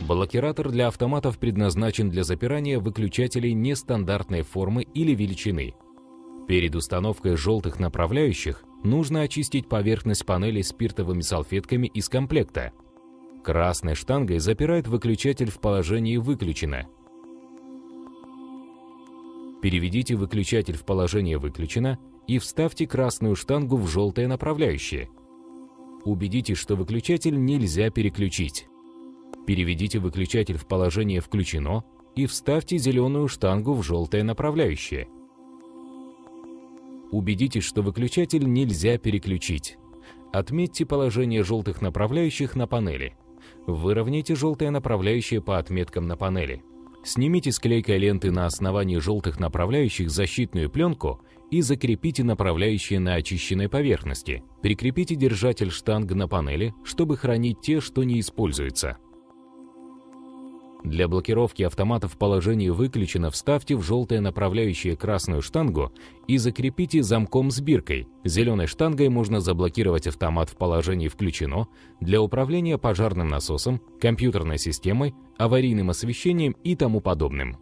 Блокиратор для автоматов предназначен для запирания выключателей нестандартной формы или величины. Перед установкой желтых направляющих нужно очистить поверхность панели спиртовыми салфетками из комплекта. Красной штангой запирает выключатель в положении «выключено». Переведите выключатель в положение «выключено» и вставьте красную штангу в желтое направляющее. Убедитесь, что выключатель нельзя переключить. Переведите выключатель в положение «включено» и вставьте зеленую штангу в желтое направляющее. Убедитесь, что выключатель нельзя переключить. Отметьте положение желтых направляющих на панели. Выровняйте желтое направляющее по отметкам на панели. Снимите с клейкой ленты на основании желтых направляющих защитную пленку и закрепите направляющие на очищенной поверхности. Прикрепите держатель штанг на панели, чтобы хранить те, что не используются. Для блокировки автомата в положении «выключено» вставьте в желтое направляющее красную штангу и закрепите замком с биркой. Зеленой штангой можно заблокировать автомат в положении «включено» для управления пожарным насосом, компьютерной системой, аварийным освещением и тому подобным.